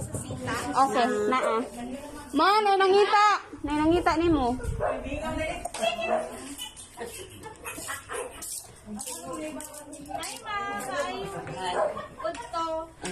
Okay, naa. Ma, nay nangita. Nay nangita nimo. Hi, ma'am. Hi. Good to.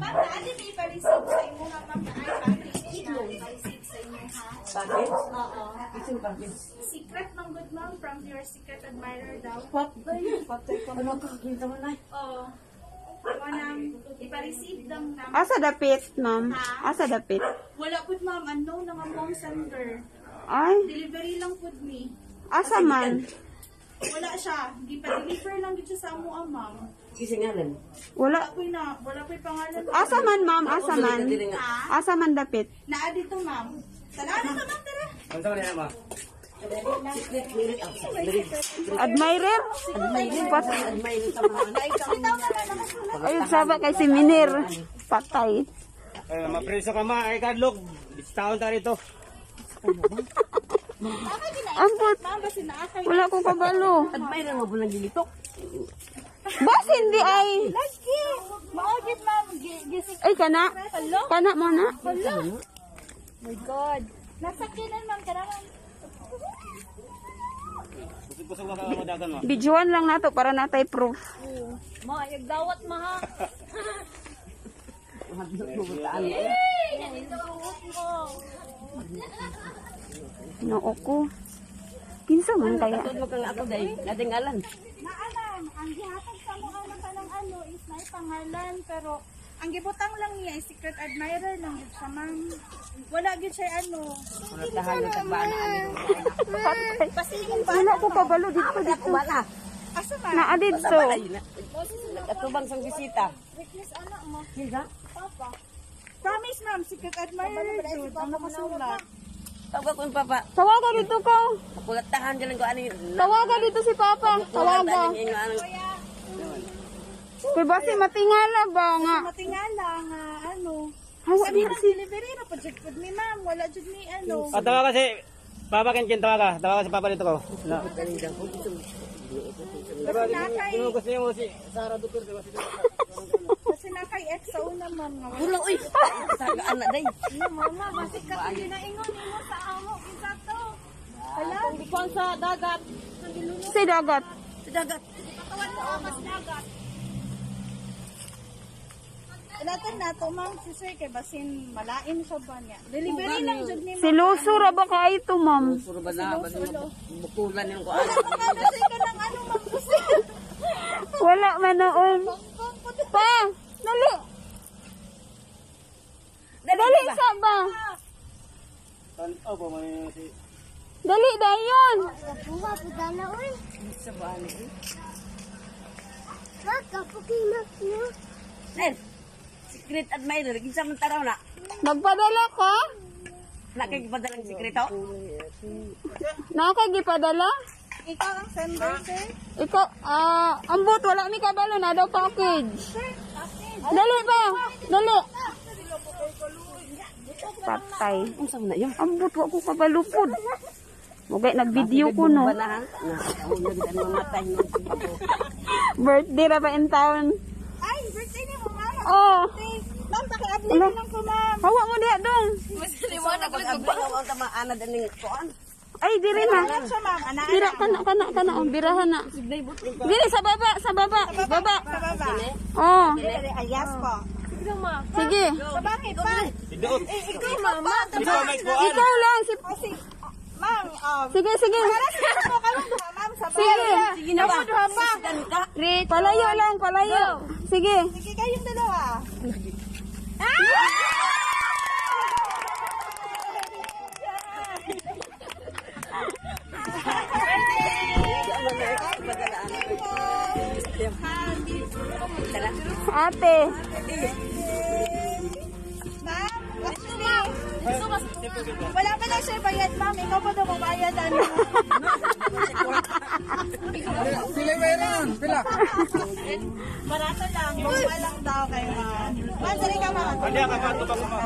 Ma'am, naali may pa-receive sa imo nga, na Ay, pa-receive sa imo, ha? Bakit? Oo. Ito bakit? Secret, ma'am, good ma'am, from your secret admirer daw. Patay ka. Ano ka? Kita mo na. Oo. Ako nang ipa-receive lang na. Asa dapit, ma'am? Asa dapit? Wala po, ma'am. Unknown na ma'am sender. Ay, Delivery lang po ni. asa man? Wala siya. Di pa deliver lang dito sa amo, ah, ma'am. Kisingalan. Wala. Wala po na. Wala po yung pangalan. Asa man, ma'am? Asa man? Ha? Asa man dapit? Naa dito, ma'am. Salamat ka, ma'am. Tara. Ano sa na ma? Admirer? Pat Admire sa mga anay ka. Ayun, saba kay si Minir. Patay. Eh, mapreso ka ma, ay kadlok. Discount ta rito. Ampot. Wala ko kabalo. Admire mo po ng gilitok. Bas hindi ay. Lagi. Maagit, ma'am. Ay, kana. Kana mo na. Hala. My God. Nasa kinan, ma'am. Tara, Bijuan lang nato para natay proof. Ma, yagdawat, ma, ha. Bubutaan mo. Noo ko. Kinsa man kaya? Tutod mo kang ako dahil. Dating alan. Naalam, ang gihatag sa mo ano ng ano is na pangalan pero ang gibutang lang niya is secret admirer lang yun siya ma'am. Wala gyud siya ano. Tahan mo tagbaan na. Patay. Pasigil ba? Wala ko kabalo dito dito. Bala. Asa man? Naa dito. Nagkatubang sang bisita. Witness anak mo. Hilda. Papa. Promise ma'am, secret admirer yun. Ang nakasulat. Tawag ko yung papa. Tawaga dito ko. Kapulatahan dyan ko ano yun. Tawaga dito si Papa. Tawaga. Kay basi matingala ba nga? Matingala nga ano. Hawa ng si delivery na project food ni ma'am. Wala jud ni ano. Ah, tawa kasi Papa Ken Ken tawaga. Tawaga si Papa dito ko. Na. Yung gusto mo si Sara Dutur, diba si Kasi na kay ex sa una ma'am nga. Wala, uy. Saga anak day. Mama, basig ka hindi na ingon imo sa amo kinsa to. Hala, bikuan sa dagat. si dagat. Sa dagat. Katawan mo mas dagat. Ilatan na to ma'am si sir kay basin malain siya ba niya. Delivery lang jud ni Si Luso ra ba ka ito, ma'am? Puro ba na, ba bukulan yung ko ano. Kasi ka ng ano ma'am kasi. Wala man noon. Pa, dali. Dali sa ba? Tan oh, ba may si Dali dayon. Po dala oy. Sa bahan eh. Nakapukimak niyo. Nen, secret admirer. Kinsa man taraw na. Nagpadala ka? Nakikipadalang sekreto. Nakagipadala? Ikaw ang sender sir. Ikaw, ah, ambot, wala mi kabalo na daw package. Dali ba? Dali. Patay. Ang sa na yun. Ambot, wa ko kabalo pod. Mugay nag-video ko no. Na. Birthday ra ba in town? Ay, birthday ni. Oh, Ma'am, paki-update lang ko ma'am. hawa mo diha dong. Liwanag lang ang bago ang tama ana daning kuan. Ay, diri na. Bira kana kana kana oh, birahan na. Diri sa baba, sa baba, baba. Sa baba. Oh, Dili, ayas po. sige. Sa bakit pa? Idoot. Eh, ikaw mama. Ikaw lang si Kasi, ma'am, um, Sige, sige. Sa Sige. Sige na ba? Palayo lang, palayo. Sige. Sige kayong dalawa. Ate. Ma'am, actually, wala pa lang siya bayad, ma'am. Ikaw pa daw magbayad, ano? Sila ba yan? Pila? Barato lang, bangka lang daw kay ma'am. Ma'am, dali ka, ma'am. Hindi ka mato pa ma.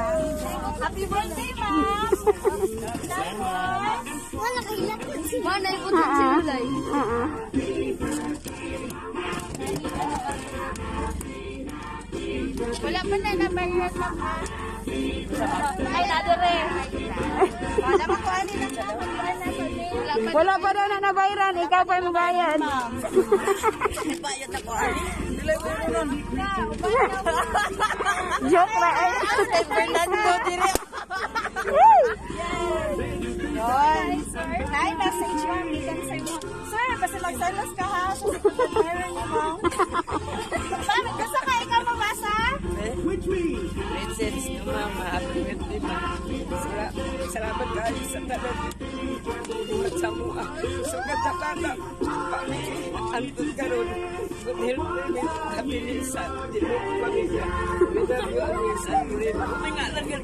Happy birthday, ma'am! Wala kay lapot si Manay po Ah, ah. Wala pa na nabayad, ma'am. Ay, nadere. Wala ba ko ani lang na na sa. Wala pa daw na nabayaran, ikaw pa yung. Bayad ani. Dili ko nun. Joke ra eh. Kay Fernando dire. Yun. Hi, message mo. Gikan sa mo. Sir, basta magsalas ka ha. So, meron niyo mo. Mama, happy birthday ma. Sala, salamat kayo sa tanan. At sa mga sugat sa bata. Kami, antod karon. Good health permit, happiness sa tinong pamilya. Without you, always, ang green. Tinga lang yan.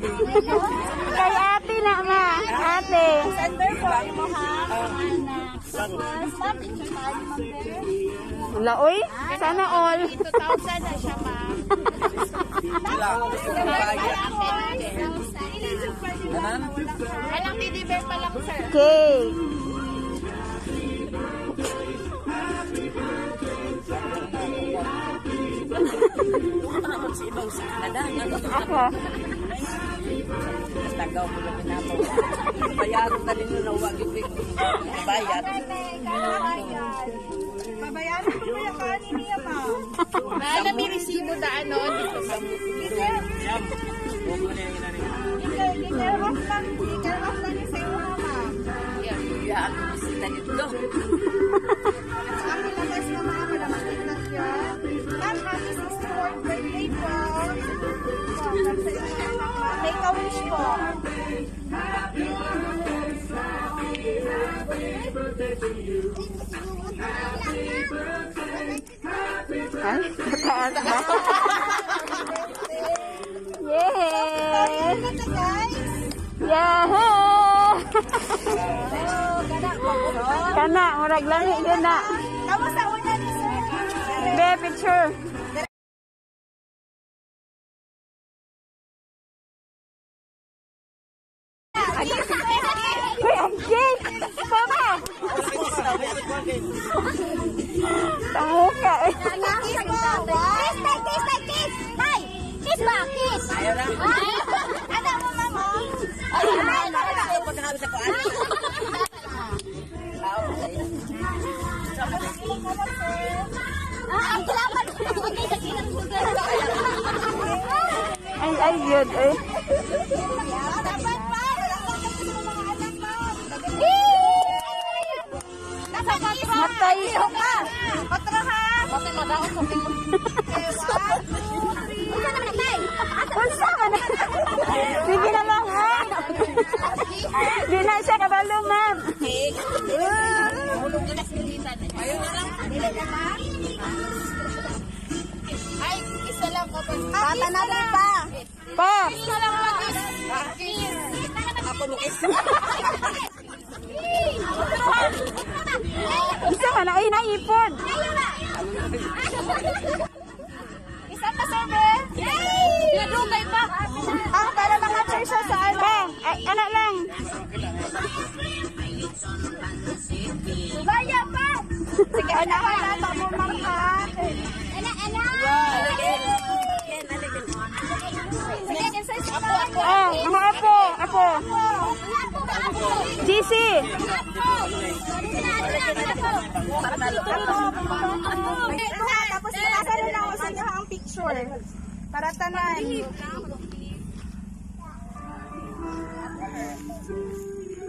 Kay ate na ma. Ate. Sender po mo ha. Laoy, sana all. 2,000 na siya, ma'am. Alang bear pa lang, sir. Okay. Ano. Tagaw mo na pinapaw. Bayaran na rin yun na huwag yung bayad. Babayaran ko yung kanin niya, ma'am? Ano may resibo na ano? Gigil off lang. Gigil off lang yung sa'yo, ma'am. Yan, bisita nito. Yay! Ito guys. Yahoo! Oh, gana po. Kana, murag lami din na. Kamusta una ni sir? Be, picture. Uy, ang cake! Mama! Tamuka eh. Kiss like, kiss like, kiss. Tay, kiss ba? Kiss. Ayaw na. Ay, ay, yun eh. Dapat pa. Mga anak mo. Nasa patro. Matay. ka. Patro ha. Patro mo daw sa pilo. Isa isa. Pata na rin pa. Pa! Isa ako mo kiss. Unsa ka na? Ay, naipon. Isa pa, sir, be. Nadugay pa. Ah, para mga siya sa ano. Pa, ay, anak lang. Baya pa. Sige, anahan na ito mo, apo. GC. Tapos makasa rin ako sa inyo ang picture. Para tanan.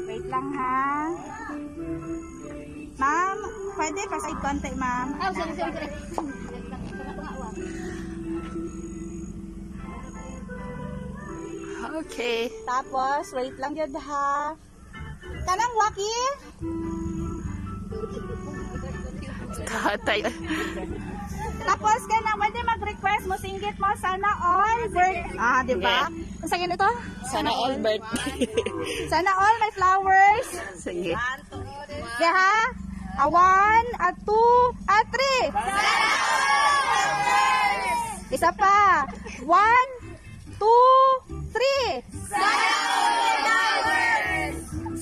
Wait lang ha. Ma'am, pwede pa side konti, ma'am. Oh, sorry, sorry, sorry. Okay. Tapos, wait lang yun ha. Kanang waki? Katay. Tapos ka na, pwede mag-request mo, singgit mo, sana all bird. Ah, di ba? Ang sa ito? Sana all birthday. Sana all may flowers. Sige. Yeah, ha? A one, a two, a three. Isa pa. One,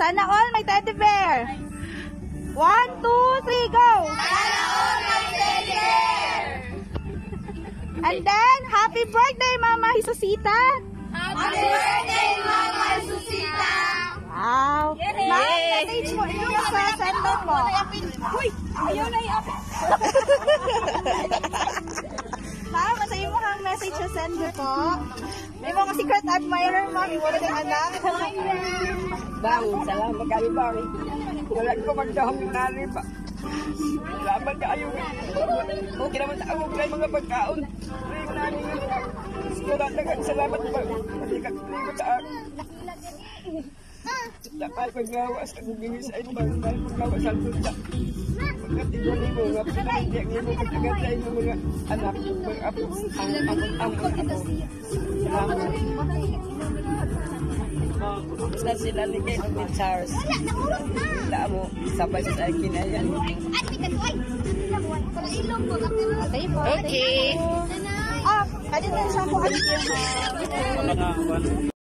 Sana all may teddy bear. One, two, three, go. And then, happy birthday, Mama Hisusita. Happy birthday, Mama Susita! Wow. Ma'am, message mo ito sa sender mo. Uy! Ayaw na i-up. Ma'am, sa iyo mo ang message sa sender ko. May mga secret admirer, ma'am. Iwala ng anak. Bang, salamat kayo bang. Wala ko magdahong nari pa. Salamat kayo. Okay naman ako kayo mga pagkaon. Ring nari. Sigurado ka salamat pa. Matikat ko sa akin. Dapat paggawas ang bigay sa ibang dahil paggawas ang tulta. Pagkatigan mo nga pinagdiyak niyo mo pagkagat sa inyong mga anak, mga apo, ang amon amon ako. Salamat. Basta sila ni Kate ni Charles. Wala mo, sabay sa akin na yan. Okay. Ah, adin na siya po. Adin na siya.